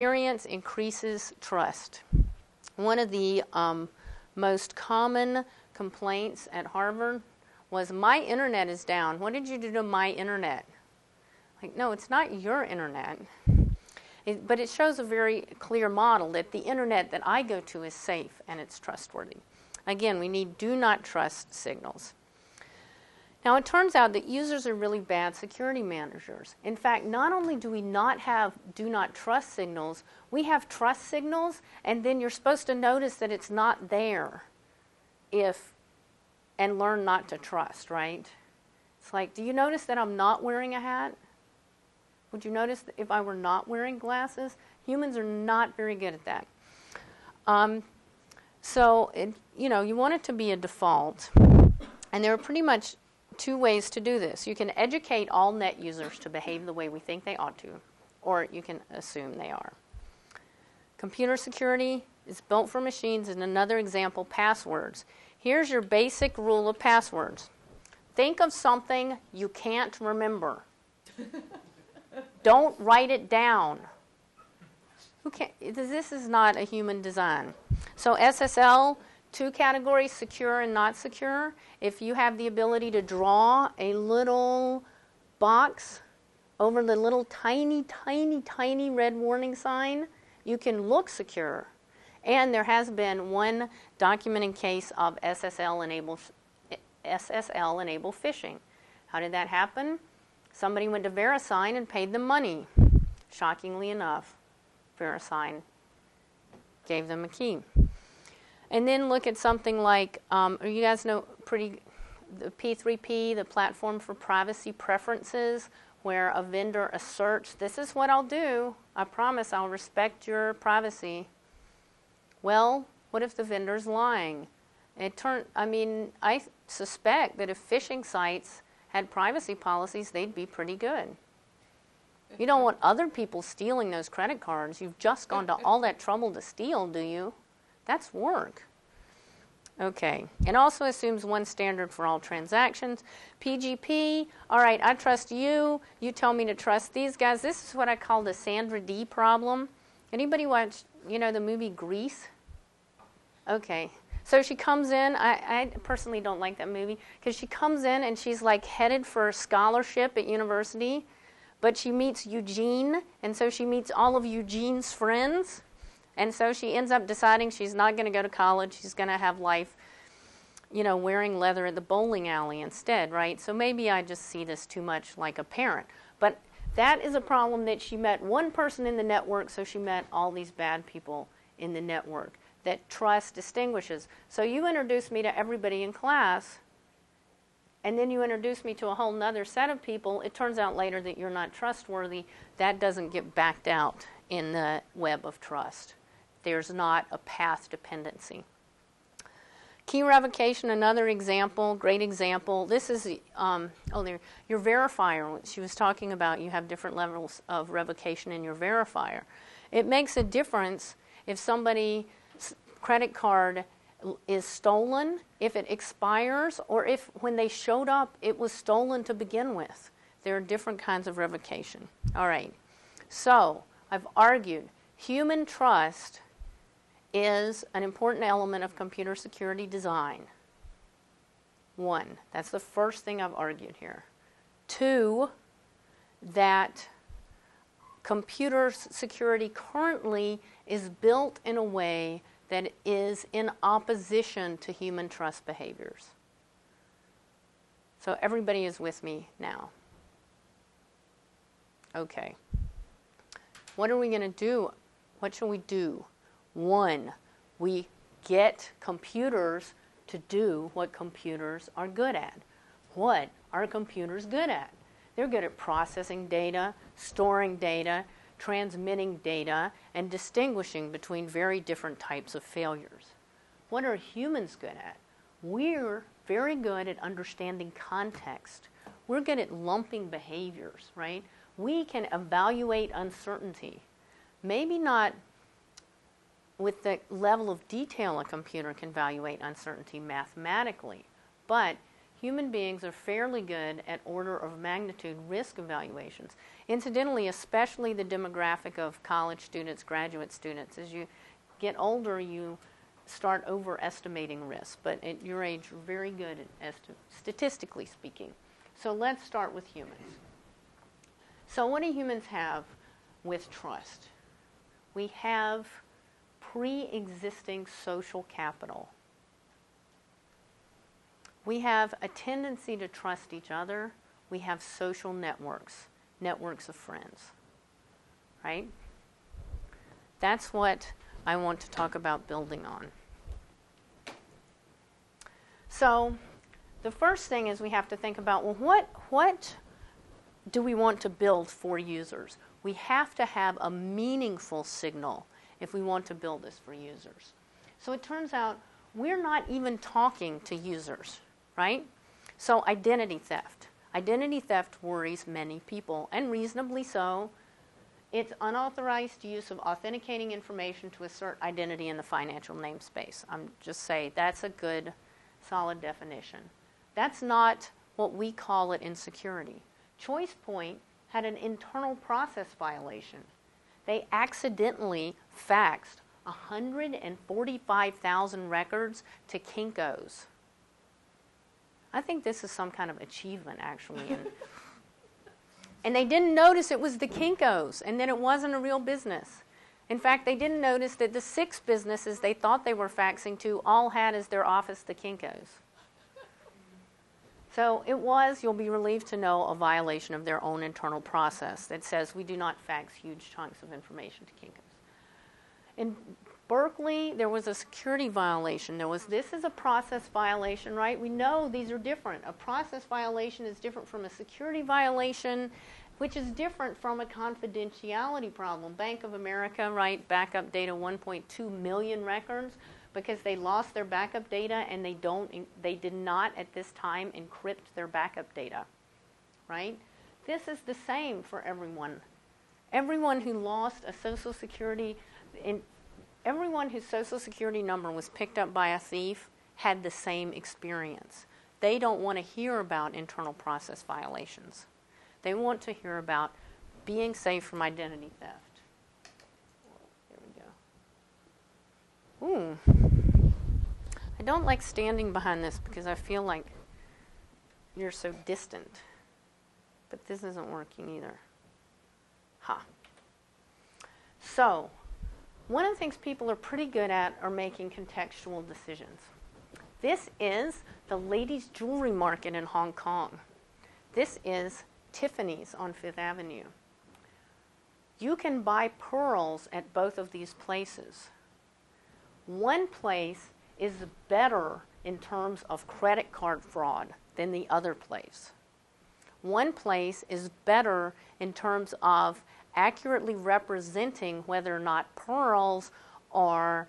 experience increases trust. One of the um, most common complaints at Harvard was my internet is down. What did you do to my internet? Like, no, it's not your internet. It, but it shows a very clear model that the internet that I go to is safe and it's trustworthy. Again, we need do not trust signals. Now, it turns out that users are really bad security managers. In fact, not only do we not have do not trust signals, we have trust signals, and then you're supposed to notice that it's not there if and learn not to trust, right? It's like, do you notice that I'm not wearing a hat? Would you notice if I were not wearing glasses? Humans are not very good at that. Um, so, it, you know, you want it to be a default. And there are pretty much two ways to do this. You can educate all net users to behave the way we think they ought to, or you can assume they are. Computer security is built for machines, and another example passwords. Here's your basic rule of passwords think of something you can't remember. Don't write it down. Who can, this is not a human design. So, SSL, two categories secure and not secure. If you have the ability to draw a little box over the little tiny, tiny, tiny red warning sign, you can look secure. And there has been one documented case of SSL enabled SSL enabled phishing. How did that happen? Somebody went to VeriSign and paid them money. Shockingly enough, VeriSign gave them a key. And then look at something like, um, you guys know pretty the P3P, the platform for privacy preferences, where a vendor asserts, "This is what I'll do. I promise I'll respect your privacy." Well, what if the vendor's lying? It turn, I mean, I suspect that if phishing sites had privacy policies, they'd be pretty good. You don't want other people stealing those credit cards. You've just gone to all that trouble to steal, do you? That's work. Okay. It also assumes one standard for all transactions. PGP, all right, I trust you. You tell me to trust these guys. This is what I call the Sandra Dee problem. Anybody watch, you know, the movie Grease? Okay. So she comes in. I, I personally don't like that movie because she comes in and she's like headed for a scholarship at university, but she meets Eugene, and so she meets all of Eugene's friends, and so she ends up deciding she's not going to go to college. She's going to have life, you know, wearing leather at the bowling alley instead, right? So maybe I just see this too much like a parent, but that is a problem that she met one person in the network, so she met all these bad people in the network that trust distinguishes. So you introduce me to everybody in class, and then you introduce me to a whole other set of people. It turns out later that you're not trustworthy. That doesn't get backed out in the web of trust. There's not a path dependency. Key revocation, another example, great example. This is, um, oh, there, your verifier. She was talking about you have different levels of revocation in your verifier. It makes a difference if somebody's credit card is stolen, if it expires, or if when they showed up it was stolen to begin with. There are different kinds of revocation. All right. So, I've argued human trust is an important element of computer security design. One, that's the first thing I've argued here. Two, that computer security currently is built in a way that is in opposition to human trust behaviors. So everybody is with me now. Okay. What are we going to do? What should we do? One, we get computers to do what computers are good at. What are computers good at? They're good at processing data, storing data, transmitting data, and distinguishing between very different types of failures. What are humans good at? We're very good at understanding context. We're good at lumping behaviors, right? We can evaluate uncertainty. Maybe not with the level of detail a computer can evaluate uncertainty mathematically, but human beings are fairly good at order of magnitude risk evaluations. Incidentally, especially the demographic of college students, graduate students, as you get older, you start overestimating risk. But at your age, you're very good at esti- statistically speaking. So let's start with humans. So, what do humans have with trust? We have pre existing social capital. We have a tendency to trust each other. We have social networks, networks of friends. Right? That's what I want to talk about building on. So, the first thing is we have to think about well, what, what do we want to build for users? We have to have a meaningful signal if we want to build this for users. So it turns out we're not even talking to users, right? So, identity theft. Identity theft worries many people, and reasonably so. It's unauthorized use of authenticating information to assert identity in the financial namespace. I'm just saying that's a good, solid definition. That's not what we call it in security. ChoicePoint had an internal process violation. They accidentally faxed 145,000 records to Kinko's. I think this is some kind of achievement, actually. And, and they didn't notice it was the Kinko's, and that it wasn't a real business. In fact, they didn't notice that the six businesses they thought they were faxing to all had as their office the Kinko's. So it was, you'll be relieved to know, a violation of their own internal process that says we do not fax huge chunks of information to Kinko's. In Berkeley, there was a security violation. There was this is a process violation, right? We know these are different. A process violation is different from a security violation, which is different from a confidentiality problem. Bank of America, right? Backup data 1.2 million records because they lost their backup data and they don't they did not at this time encrypt their backup data right? This is the same for everyone. Everyone who lost a social security in, everyone whose social security number was picked up by a thief had the same experience. They don't want to hear about internal process violations. They want to hear about being safe from identity theft Ooh. I don't like standing behind this because I feel like you're so distant. But this isn't working either. Ha. So, one of the things people are pretty good at are making contextual decisions. This is the ladies' jewelry market in Hong Kong. This is Tiffany's on Fifth Avenue. You can buy pearls at both of these places. One place is better in terms of credit card fraud than the other place. One place is better in terms of accurately representing whether or not pearls are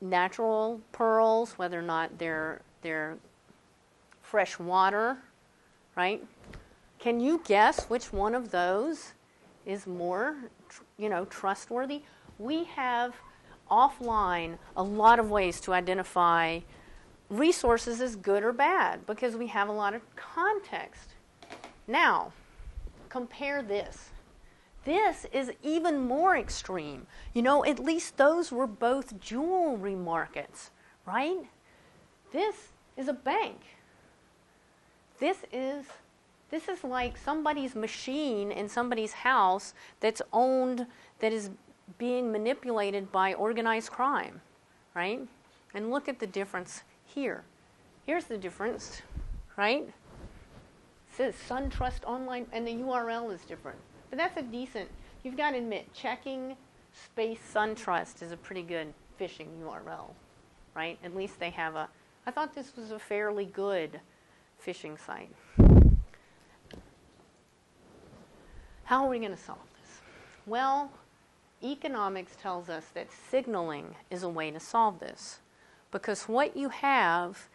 natural pearls, whether or not they're, they're fresh water, right? Can you guess which one of those is more, you know, trustworthy? We have offline a lot of ways to identify resources as good or bad because we have a lot of context. Now, compare this. This is even more extreme. You know, at least those were both jewelry markets, right? This is a bank. This is this is like somebody's machine in somebody's house that's owned that is being manipulated by organized crime, right? And look at the difference here. Here's the difference, right? It says SunTrust Online, and the URL is different. But that's a decent, you've got to admit, checking space SunTrust is a pretty good phishing URL, right? At least they have a, I thought this was a fairly good phishing site. How are we going to solve this? Well, economics tells us that signaling is a way to solve this. Because what you have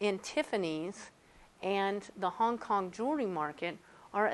in Tiffany's and the Hong Kong jewelry market are